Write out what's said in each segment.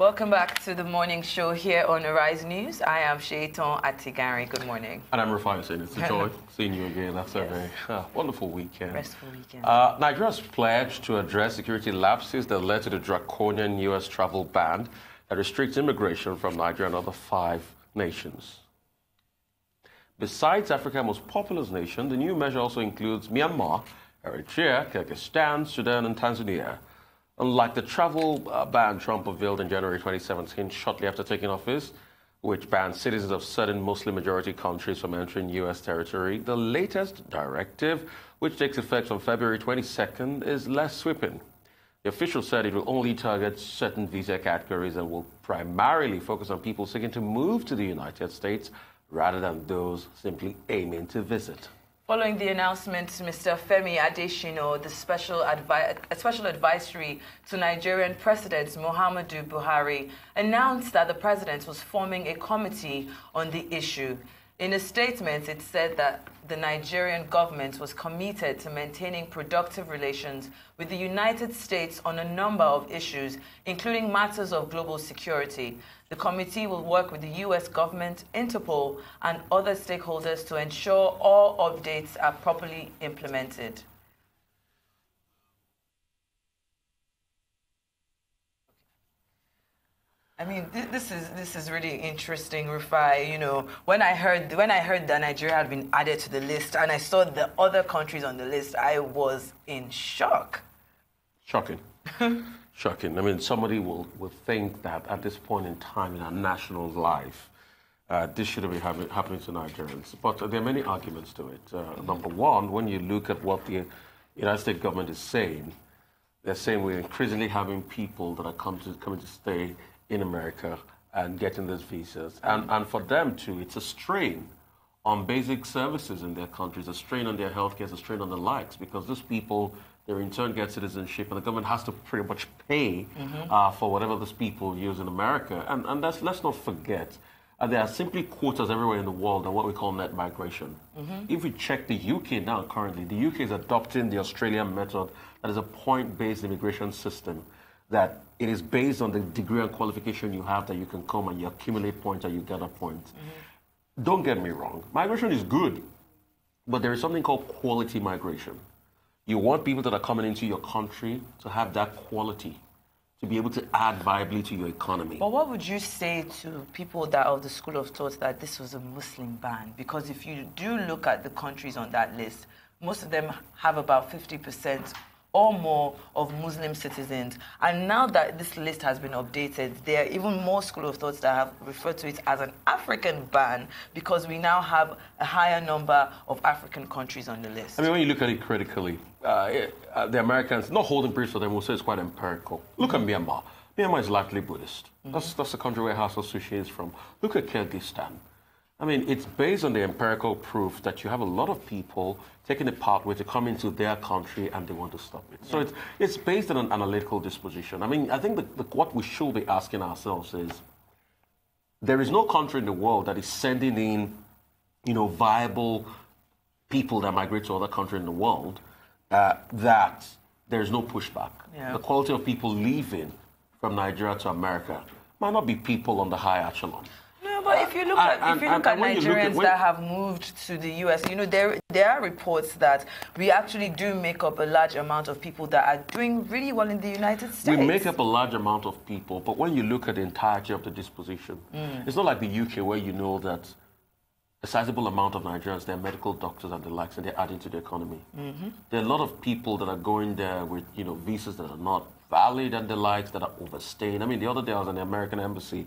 Welcome back to the morning show here on Arise News. I am Shaiton Atigari. Good morning. And I'm Rufai Hussein. It's a joy seeing you again after Yes. a very uh, wonderful weekend. Restful weekend. Uh, Nigeria's pledged to address security lapses that led to the draconian U.S. travel ban that restricts immigration from Nigeria and other five nations. Besides Africa's most populous nation, the new measure also includes Myanmar, Eritrea, Kyrgyzstan, Sudan, and Tanzania. Unlike the travel uh, ban Trump unveiled in January 2017, shortly after taking office, which banned citizens of certain Muslim majority countries from entering U.S. territory, the latest directive, which takes effect on February 22nd, is less sweeping. The official said it will only target certain visa categories and will primarily focus on people seeking to move to the United States rather than those simply aiming to visit. Following the announcement, Mr. Femi Adesina, the special, advi- special advisory to Nigerian President Muhammadu Buhari, announced that the president was forming a committee on the issue. In a statement, it said that the Nigerian government was committed to maintaining productive relations with the United States on a number of issues, including matters of global security. The committee will work with the U.S. government, Interpol, and other stakeholders to ensure all updates are properly implemented. I mean, thi- this is this is really interesting, Rufai. You know, when I heard when I heard that Nigeria had been added to the list, and I saw the other countries on the list, I was in shock. Shocking. Shocking. I mean, somebody will, will think that at this point in time in our national life, uh, this shouldn't be happen- happening to Nigerians. But there are many arguments to it. Uh, number one, when you look at what the United States government is saying, they're saying we're increasingly having people that are come to, coming to stay in America and getting those visas. And, and for them too, it's a strain on basic services in their countries, a strain on their healthcare, a strain on the likes, because these people, they in turn get citizenship, and the government has to pretty much pay uh, for whatever these people use in America. And, and that's, let's not forget, uh, there are simply quotas everywhere in the world on what we call net migration. If we check the UK now currently, the UK is adopting the Australian method that is a point-based immigration system that it is based on the degree and qualification you have that you can come and you accumulate points and you get gather points. Mm-hmm. Don't get me wrong, migration is good, but there is something called quality migration. You want people that are coming into your country to have that quality, to be able to add viably to your economy. But what would you say to people that are of the school of thought that this was a Muslim ban? Because if you do look at the countries on that list, most of them have about 50% or more of Muslim citizens. And now that this list has been updated, there are even more school of thoughts that have referred to it as an African ban because we now have a higher number of African countries on the list. I mean, when you look at it critically, uh, it- uh, the Americans, not holding briefs for them, will say it's quite empirical. Look at Myanmar. Myanmar is largely Buddhist. That's, that's the country where Aung San Suu Kyi is from. Look at Kyrgyzstan. I mean, it's based on the empirical proof that you have a lot of people taking the pathway to come into their country and they want to stop it. So it's, it's based on an analytical disposition. I mean, I think the, the, what we should be asking ourselves is there is no country in the world that is sending in, you know, viable people that migrate to other countries in the world uh, that there is no pushback. Yeah. The quality of people leaving from Nigeria to America might not be people on the high echelon. But if you look And- at if you and- look at and when you look at- Nigerians that have moved to the US, you know there there are reports that we actually do make up a large amount of people that are doing really well in the United States. We make up a large amount of people, but when you look at the entirety of the disposition, Mm. it's not like the UK where you know that a sizable amount of Nigerians, they're medical doctors and the likes, and they're adding to the economy. Mm-hmm. There are a lot of people that are going there with, you know, visas that are not valid and the likes that are overstaying. I mean, the other day I was in the American embassy,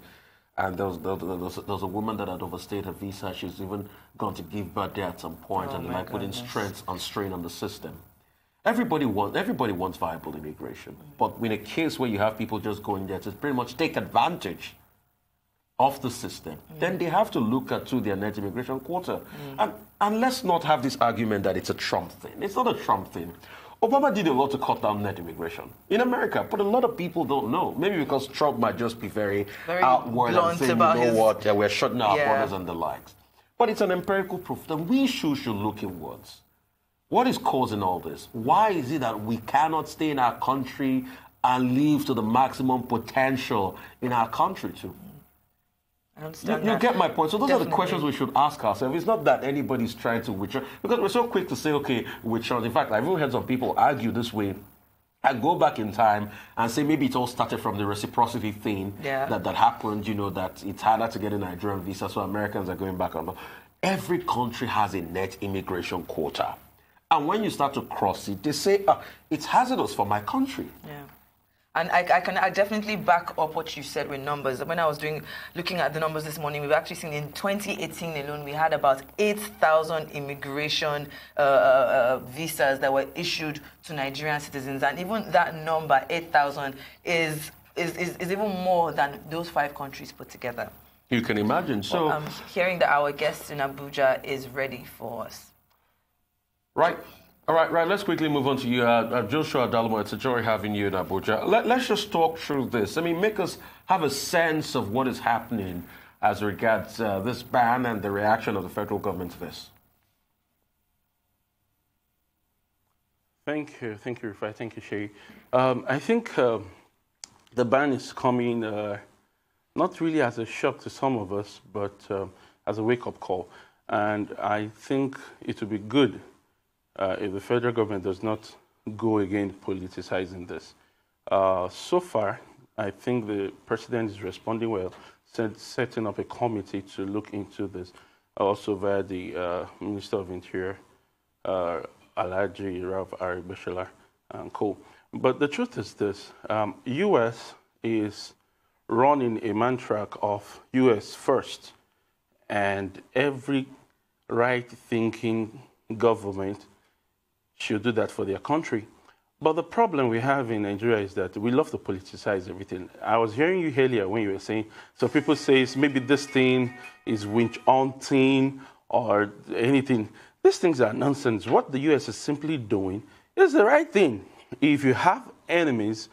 and there was, there, was, there was- a woman that had overstayed her visa. She's even gone to give birth there at some point, Oh and like putting goodness. stress on strain on the system. Everybody wants everybody wants viable immigration, but in a case where you have people just going there to pretty much take advantage of the system, then they have to look at to their net immigration quota. Mm. And and let's not have this argument that it's a Trump thing. It's not a Trump thing. Obama did a lot to cut down net immigration in America, but a lot of people don't know. Maybe because Trump might just be very, Very outward and saying, about you know his- what, yeah, we're shutting our Yeah. borders and the likes. But it's an empirical proof that we should, should look inwards. What is causing all this? Why is it that we cannot stay in our country and live to the maximum potential in our country too. You, you get my point. So those are the questions we should ask ourselves. It's not that anybody's trying to withdraw because we're so quick to say, okay, withdraw. In fact, I've even heard some people argue this way. I go back in time and say maybe it all started from the reciprocity thing Yeah. that, that happened, you know, that it's harder to get a Nigerian visa, so Americans are going back on. Every country has a net immigration quota. And when you start to cross it, they say, ah, it's hazardous for my country. Yeah. And I, I can I definitely back up what you said with numbers. When I was doing looking at the numbers this morning, we've actually seen in 2018 alone we had about 8,000 immigration uh, uh, uh, visas that were issued to Nigerian citizens, and even that number 8,000 is, is is is even more than those five countries put together. You can imagine. So, I'm hearing that our guest in Abuja is ready for us. Right. All right, right. Let's quickly move on to you, uh, uh, Joshua Adalumo. It's a joy having you in Abuja. Let, let's just talk through this. I mean, make us have a sense of what is happening as regards uh, this ban and the reaction of the federal government to this. Thank you, thank you, Rufai. Thank you, Sherry. Um, I think uh, the ban is coming uh, not really as a shock to some of us, but um, as a wake-up call. And I think it would be good uh, if the federal government does not go again politicizing this. Uh, so far, I think the president is responding well, set, setting up a committee to look into this, also via the uh, Minister of Interior, uh, Alhaji Rauf Aregbesola and co. But the truth is this, um, U.S. is running a mantra of U.S. first, and every right-thinking government should do that for their country. But the problem we have in Nigeria is that we love to politicize everything. I was hearing you earlier when you were saying, so people say maybe this thing is winch hunting or anything. These things are nonsense. What the US is simply doing is the right thing. If you have enemies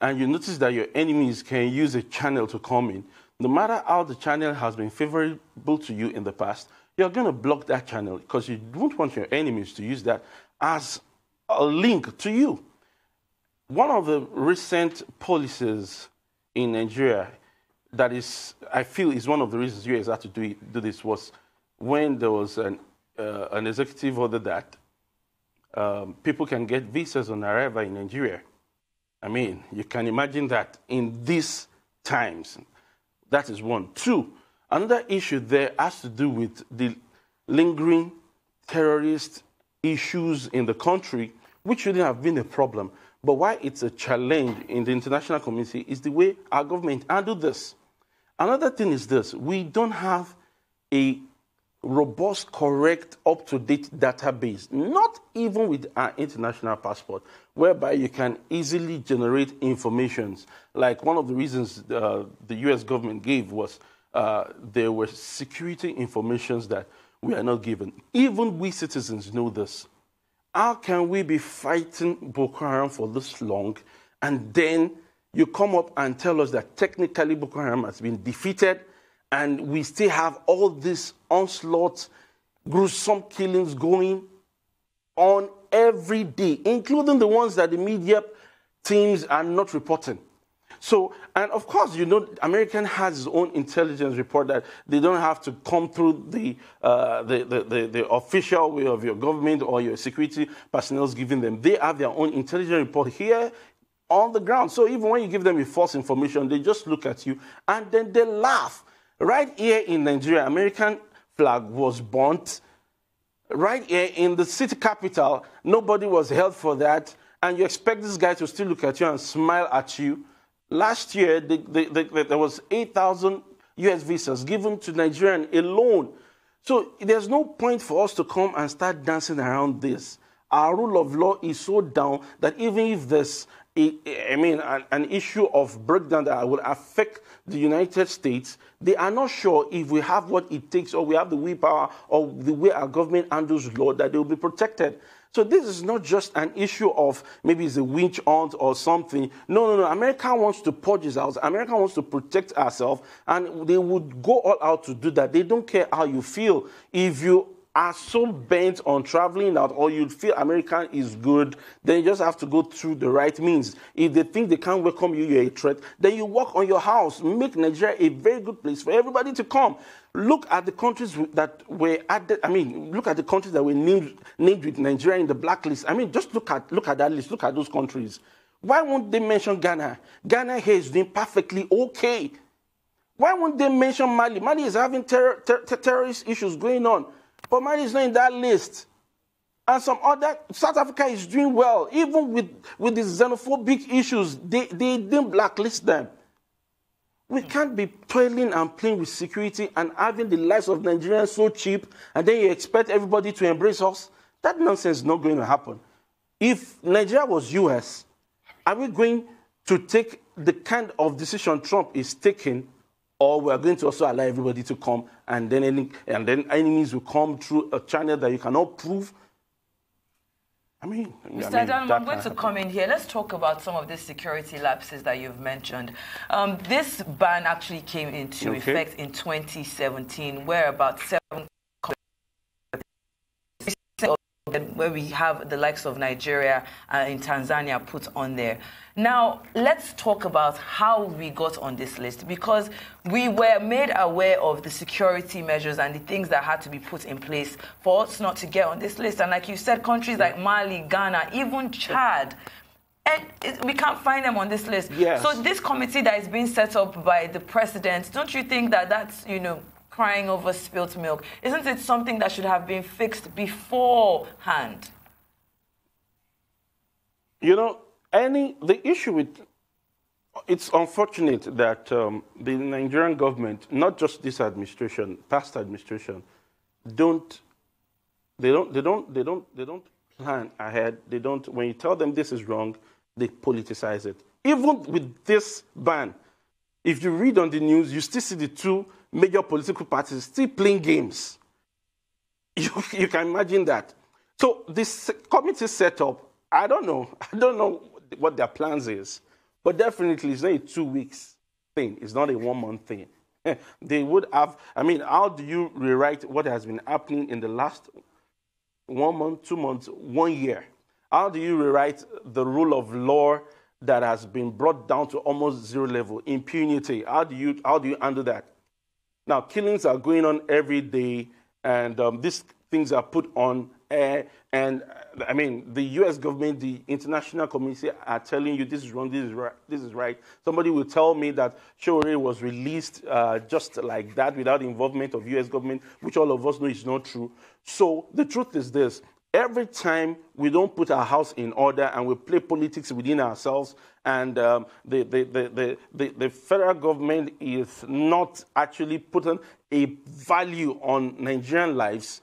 and you notice that your enemies can use a channel to come in, no matter how the channel has been favorable to you in the past, you're going to block that channel because you don't want your enemies to use that as a link to you. One of the recent policies in Nigeria that is, I feel, is one of the reasons US had to do, it, do this was when there was an, uh, an executive order that um, people can get visas on arrival in Nigeria. I mean, you can imagine that in these times. That is one. Two, another issue there has to do with the lingering terrorist issues in the country, which shouldn't have been a problem. But why it's a challenge in the international community is the way our government handled this. Another thing is this we don't have a robust, correct, up to date database, not even with our international passport, whereby you can easily generate informations. Like one of the reasons uh, the US government gave was uh, there were security informations that we are not given. Even we citizens know this. How can we be fighting Boko Haram for this long and then you come up and tell us that technically Boko Haram has been defeated and we still have all this onslaught, gruesome killings going on every day, including the ones that the media teams are not reporting. So, and of course, you know, American has its own intelligence report that they don't have to come through the, uh, the, the, the, the, official way of your government or your security personnel giving them. They have their own intelligence report here on the ground. So even when you give them a false information, they just look at you and then they laugh. Right here in Nigeria, American flag was burnt. Right here in the city capital, nobody was held for that. And you expect this guy to still look at you and smile at you. Last year, the, the, the, there was 8,000 US visas given to Nigerian alone. So there's no point for us to come and start dancing around this. Our rule of law is so down that even if there's a, I mean, an, an issue of breakdown that will affect the United States, they are not sure if we have what it takes or we have the willpower or the way our government handles law that they will be protected. So this is not just an issue of maybe it's a winch hunt or something. No, no, no. America wants to purge its house. America wants to protect ourselves, and they would go all out to do that. They don't care how you feel. If you are so bent on traveling out or you feel American is good, then you just have to go through the right means. If they think they can't welcome you, you're a threat, then you work on your house. Make Nigeria a very good place for everybody to come. Look at the countries that were added, I mean, look at the countries that were named, named with Nigeria in the blacklist. I mean, just look at, look at that list, look at those countries. Why won't they mention Ghana? Ghana here is doing perfectly okay. Why won't they mention Mali? Mali is having ter- ter- terrorist issues going on. But Mali is not in that list. And some other, South Africa is doing well. Even with, with these xenophobic issues, they, they didn't blacklist them. We can't be toiling and playing with security and having the lives of Nigerians so cheap, and then you expect everybody to embrace us. That nonsense is not going to happen. If Nigeria was US, are we going to take the kind of decision Trump is taking or we are going to also allow everybody to come, and then any, and then enemies will come through a channel that you cannot prove. I mean, Mr. I mean, Adam, I'm going to come in here. Let's talk about some of these security lapses that you've mentioned. Um, this ban actually came into Okay. effect in 2017, where about seven where we have the likes of Nigeria and in Tanzania put on there. Now, let's talk about how we got on this list because we were made aware of the security measures and the things that had to be put in place for us not to get on this list. And like you said, countries like Mali, Ghana, even Chad, and it, we can't find them on this list. Yes. So this committee that is being set up by the president, don't you think that that's, you know, crying over spilt milk? Isn't it something that should have been fixed beforehand? You know, any the issue with it's unfortunate that um, the Nigerian government, not just this administration, past administration, don't they don't they don't they don't they don't plan ahead. They don't when you tell them this is wrong, they politicize it. Even with this ban, if you read on the news, you still see the two major political parties still playing games. You, you can imagine that. So this committee set up, I don't know. I don't know what their plans is. But definitely it's not a two weeks thing. It's not a one month thing. they would have, I mean, how do you rewrite what has been happening in the last one month, two months, one year? How do you rewrite the rule of law that has been brought down to almost zero level? Impunity. How do you how do you handle that? Now, killings are going on every day, and um, these things are put on air. And uh, I mean, the U.S. government, the international community are telling you this is wrong, this is right. This is right. Somebody will tell me that Sowore was released uh, just like that without involvement of U.S. government, which all of us know is not true. So the truth is this: every time we don't put our house in order and we play politics within ourselves, and um, the, the, the, the, the federal government is not actually putting a value on Nigerian lives,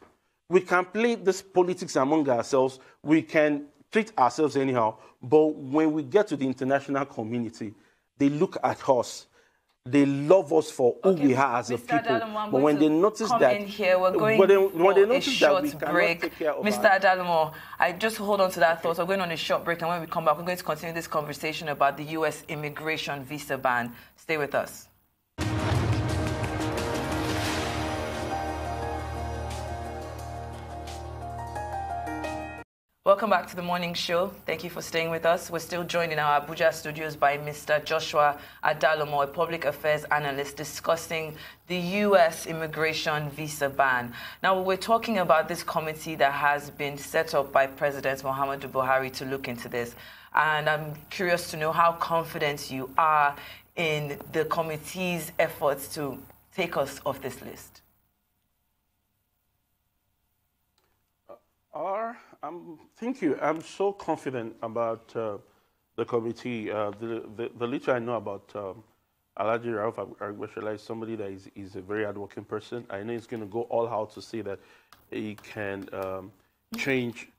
we can play this politics among ourselves, we can treat ourselves anyhow, but when we get to the international community, they look at us. They love us for who Okay, we are as a people. Adalumo, I'm but when they notice come that, in here, we're going when they, when they a notice that short we break. take care of Mr. our- Adalumo, I just hold on to that thought. We're going on a short break, and when we come back, we're going to continue this conversation about the U.S. immigration visa ban. Stay with us. Welcome back to the morning show. Thank you for staying with us. We're still joined in our Abuja studios by Mr. Joshua Adalumo, a public affairs analyst, discussing the U.S. immigration visa ban. Now, we're talking about this committee that has been set up by President Muhammadu Buhari to look into this. And I'm curious to know how confident you are in the committee's efforts to take us off this list. Uh, or, thank you. I'm so confident about uh, the committee. Uh, the, the, the little I know about um, Alaji Rauf Aregbesola is somebody that is, is a very hardworking person. I know he's going to go all out to see that he can um, change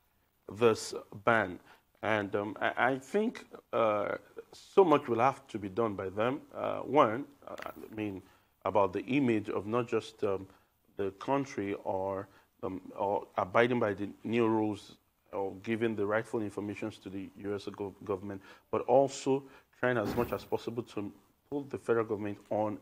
this ban. And um, I, I think uh, so much will have to be done by them. Uh, one, uh, I mean, about the image of not just um, the country or um, or abiding by the new rules or giving the rightful information to the U.S. gov- government, but also trying as much as possible to pull the federal government on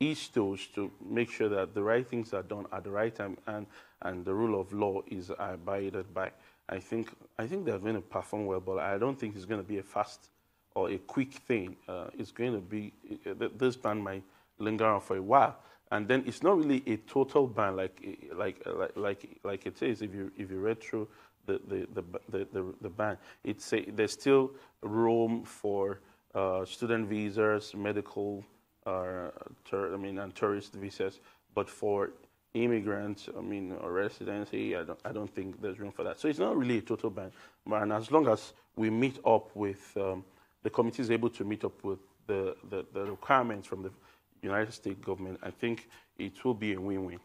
each those to make sure that the right things are done at the right time and, and the rule of law is abided by. I think, I think they're going to perform well, but I don't think it's going to be a fast or a quick thing. Uh, it's going to be, uh, this ban might linger on for a while. And then it's not really a total ban like, like, like, like, like it is if you, if you read through the, the, the, the, the, the ban. It's a, there's still room for uh, student visas, medical, uh, I mean, and tourist visas, but for immigrants, I mean, or residency, I don't, I don't think there's room for that. So it's not really a total ban. And as long as we meet up with, um, the committee is able to meet up with the, the, the, requirements from the United States government, I think it will be a win-win.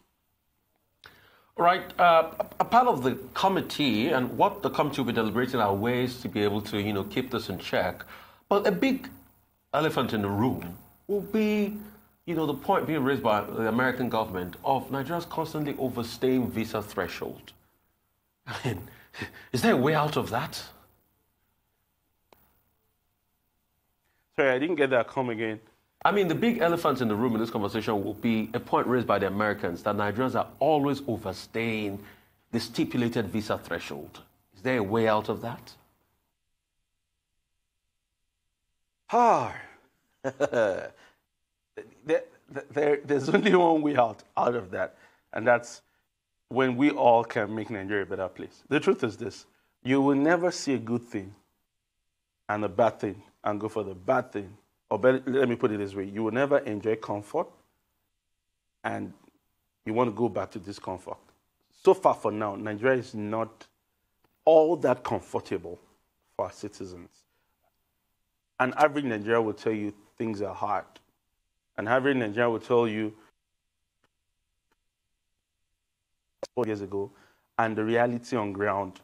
All right. Uh, a part of the committee and what the committee will be deliberating are ways to be able to, you know, keep this in check. But a big elephant in the room will be you know, the point being raised by the American government of Nigeria's constantly overstaying visa threshold. I mean, is there a way out of that? Sorry, I didn't get that. Come again. I mean, the big elephant in the room in this conversation will be a point raised by the Americans that Nigerians are always overstaying the stipulated visa threshold. Is there a way out of that? Ah. there, there, there's only one way out, out of that, and that's when we all can make Nigeria a better place. The truth is this you will never see a good thing and a bad thing and go for the bad thing. Or better, let me put it this way you will never enjoy comfort and you want to go back to discomfort. So far for now, Nigeria is not all that comfortable for our citizens. An average Nigerian will tell you things are hard and Harvard Nigeria will tell you four years ago, and the reality on ground,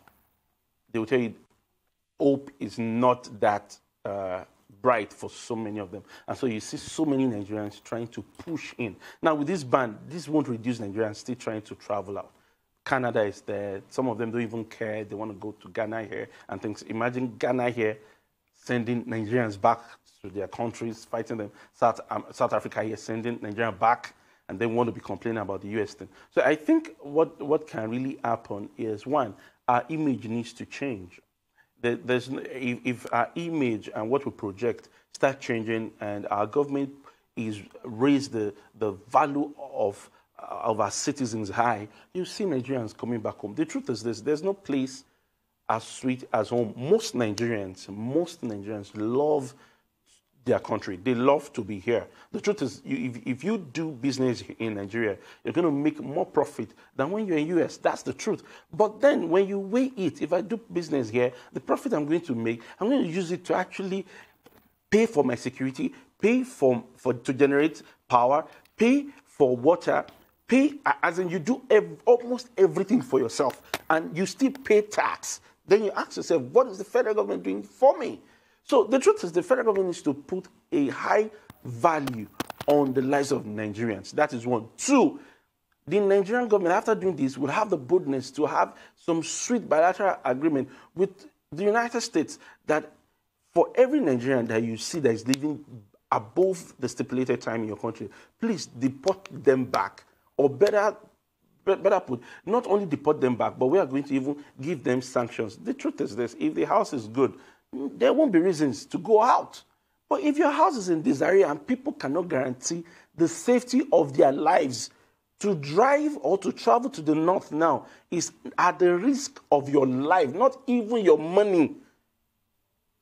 they will tell you hope is not that uh, bright for so many of them. And so you see so many Nigerians trying to push in. Now, with this ban, this won't reduce Nigerians still trying to travel out. Canada is there. Some of them don't even care. They want to go to Ghana here and things. Imagine Ghana here sending Nigerians back to their countries, fighting them. South, um, South Africa here sending Nigerians back, and they want to be complaining about the US thing. So I think what, what can really happen is one, our image needs to change. There's, if, our image and what we project start changing, and our government is raise the, the value of, uh, of our citizens high, you see Nigerians coming back home. The truth is this: there's no place as sweet as home. Most Nigerians, most Nigerians love their country. They love to be here. The truth is, you, if, if you do business in Nigeria, you're going to make more profit than when you're in US. That's the truth. But then when you weigh it, if I do business here, the profit I'm going to make, I'm going to use it to actually pay for my security, pay for, for to generate power, pay for water, pay as in you do ev- almost everything for yourself, and you still pay tax. Then you ask yourself, what is the federal government doing for me? So the truth is, the federal government needs to put a high value on the lives of Nigerians. That is one. Two, the Nigerian government, after doing this, will have the boldness to have some sweet bilateral agreement with the United States that for every Nigerian that you see that is living above the stipulated time in your country, please deport them back. Or better, better put, not only deport them back, but we are going to even give them sanctions. The truth is this if the house is good, there won't be reasons to go out. But if your house is in this area and people cannot guarantee the safety of their lives, to drive or to travel to the north now is at the risk of your life, not even your money.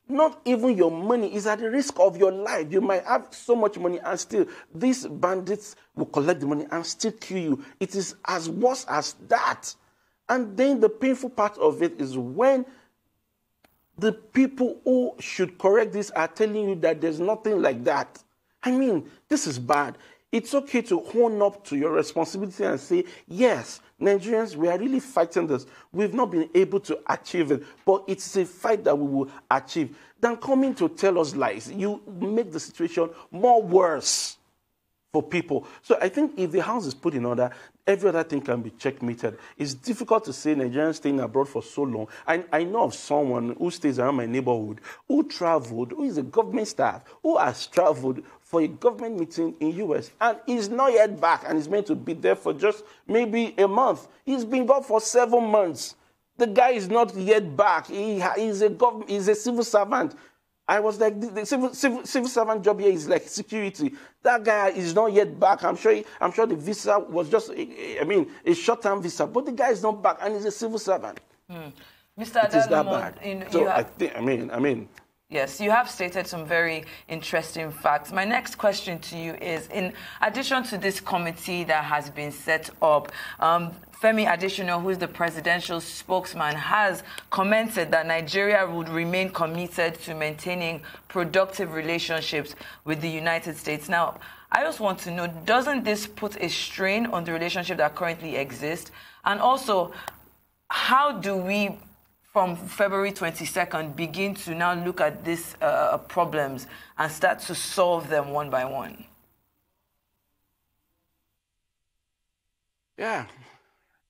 Not even your money is at the risk of your life. You might have so much money and still these bandits will collect the money and still kill you. It is as worse as that. And then the painful part of it is when the people who should correct this are telling you that there's nothing like that. I mean, this is bad. It's okay to hone up to your responsibility and say, yes, Nigerians, we are really fighting this. We've not been able to achieve it, but it's a fight that we will achieve. Than coming to tell us lies, you make the situation more worse for people. So I think if the house is put in order, every other thing can be checkmated. It's difficult to say Nigerians staying abroad for so long. I, I know of someone who stays around my neighborhood who traveled, who is a government staff, who has traveled for a government meeting in US and he's not yet back and he's meant to be there for just maybe a month. He's been gone for seven months. The guy is not yet back. He, he's, a government, he's a civil servant. I was like, the, the civil, civil, civil, servant job here is like security. That guy is not yet back. I'm sure, he, I'm sure the visa was just, I mean, a short-term visa, but the guy is not back and he's a civil servant. Hmm. Mr. It is that bad. In, so have, I think, I mean, I mean, Yes, you have stated some very interesting facts. My next question to you is in addition to this committee that has been set up, um, Femi Adesina, who is the presidential spokesman, has commented that Nigeria would remain committed to maintaining productive relationships with the United States. Now, I just want to know doesn't this put a strain on the relationship that currently exists? And also, how do we from February 22nd begin to now look at these uh, problems and start to solve them one by one? Yeah.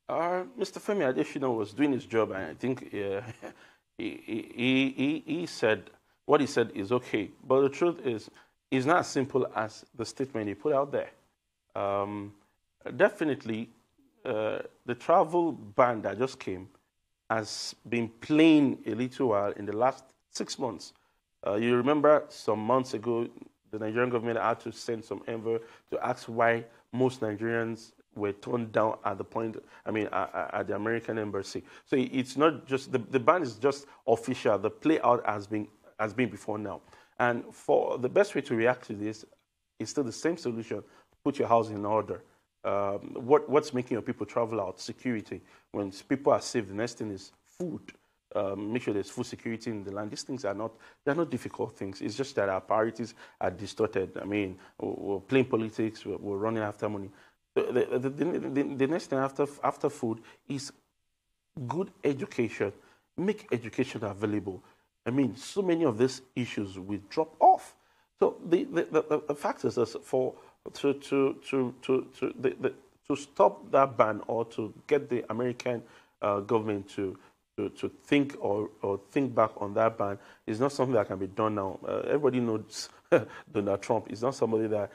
Uh, Mr. Femi Adesina was doing his job, and I think uh, he, he, he, he said what he said is okay. But the truth is, it's not as simple as the statement he put out there. Um, definitely, uh, the travel ban that just came has been playing a little while in the last six months. Uh, you remember some months ago, the Nigerian government had to send some envoy to ask why most Nigerians were turned down at the point, I mean, at, at the American embassy. So it's not just, the, the ban is just official. The play out has been, has been before now. And for the best way to react to this is still the same solution put your house in order um, what, what's making your people travel out? Security. When people are safe, the next thing is food. Um, make sure there's food security in the land. These things are not, they're not difficult things. It's just that our priorities are distorted. I mean, we're playing politics, we're, we're running after money. The, the, the, the, next thing after, after food is good education. Make education available. I mean, so many of these issues will drop off. So the, the, the, the fact is for to, to, to, to, to, the, the, to stop that ban or to get the American uh, government to, to, to think or, or think back on that ban is not something that can be done now. Uh, everybody knows Donald Trump is not somebody that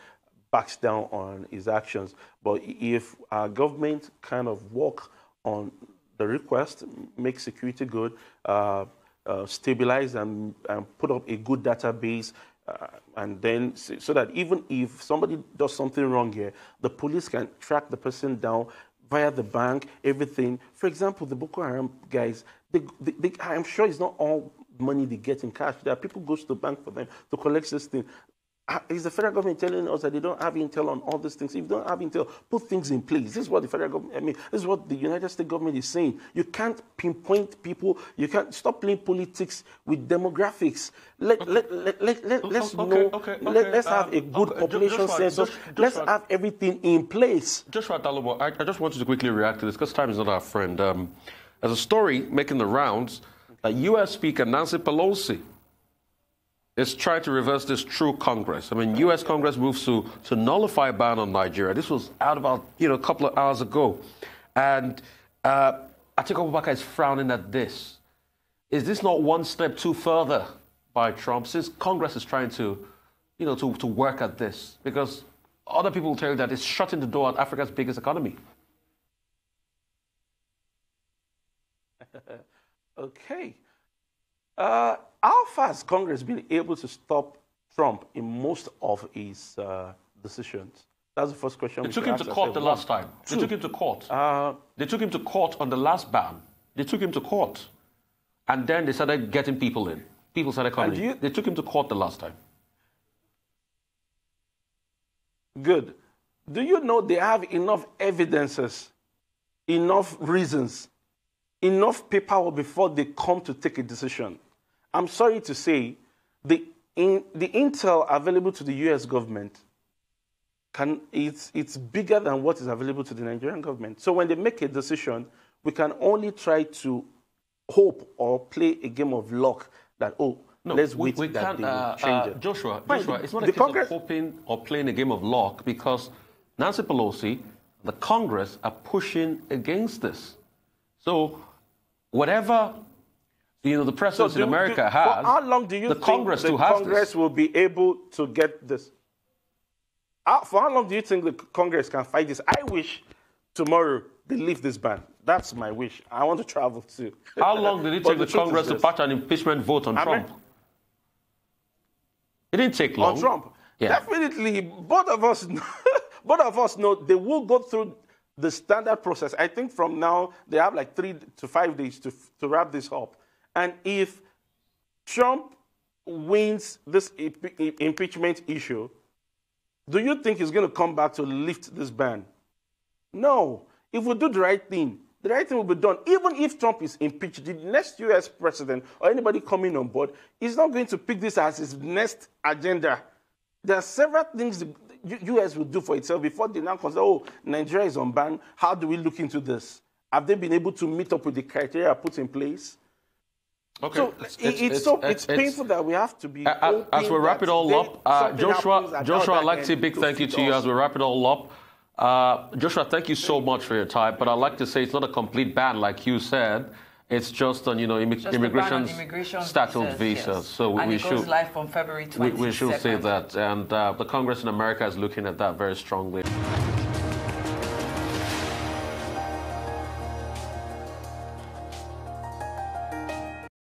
backs down on his actions. But if our government kind of work on the request, make security good, uh, uh, stabilize and, and put up a good database, uh, and then so that even if somebody does something wrong here, the police can track the person down via the bank, everything. For example, the Boko Haram guys, they, they, they, I'm sure it's not all money they get in cash. There are people goes to the bank for them to collect this thing. Uh, is the federal government telling us that they don't have intel on all these things? If you don't have intel, put things in place. This is what the federal government, I mean, this is what the United States government is saying. You can't pinpoint people. You can't stop playing politics with demographics. Let, okay. let, let, let, let, let's okay, know, okay, let, us have a um, good population census. Let's have everything in place. Joshua Adalumo, I, I, just wanted to quickly react to this because time is not our friend. Um, there's a story making the rounds that U.S. Speaker Nancy Pelosi is try to reverse this through Congress. I mean, U.S. Congress moves to, to nullify a ban on Nigeria. This was out about you know a couple of hours ago, and uh, Atiku Abubakar is frowning at this. Is this not one step too further by Trump? Since Congress is trying to, you know, to, to work at this, because other people will tell you that it's shutting the door at Africa's biggest economy. okay. Uh, how far has Congress been able to stop Trump in most of his uh, decisions? That's the first question. They took him to court the last time. They took him to court. Uh, they took him to court on the last ban. They took him to court. And then they started getting people in. People started coming you, They took him to court the last time. Good. Do you know they have enough evidences, enough reasons, enough paperwork before they come to take a decision? I'm sorry to say, the, in, the intel available to the US government can, it's, it's bigger than what is available to the Nigerian government. So when they make a decision, we can only try to hope or play a game of luck that, oh, no, let's wait we, we that they uh, change uh, it. Joshua, Joshua, it's not a case Congress... of hoping or playing a game of luck because Nancy Pelosi, the Congress, are pushing against this. So whatever you know, the president so in America do, has. How long do you the think Congress the Congress will be able to get this? how, for how long do you think the Congress can fight this? I wish tomorrow they lift this ban. That's my wish. I want to travel too. How long did it take the, is Congress to pass an impeachment vote on I mean- Trump? It didn't take long. on Trump. Yeah. Definitely, both of us, know, both of us know they will go through the standard process. I think from now they have like three to five days to to wrap this up. And if Trump wins this impeachment issue, do you think he's going to come back to lift this ban? No. If we do the right thing, the right thing will be done. Even if Trump is impeached, the next US president or anybody coming on board is not going to pick this as his next agenda. There are several things the US will do for itself before they now consider, oh, Nigeria is on ban. How do we look into this? Have they been able to meet up with the criteria put in place? Okay. So it- it's, so it's, painful that we have to be. Uh, as we hoping wrap it all up, uh, Joshua, Joshua, I'd like to say a end big thank you fit to you us. as we wrap it all up. Uh, Joshua, thank you so much for your time, but I'd like to say it's not a complete ban, like you said. It's just on, you know, immi- Just a ban on immigration, immigration statute visas, visas. yes. So we, and we it should goes live from February we, we should say that, and uh, the Congress in America is looking at that very strongly.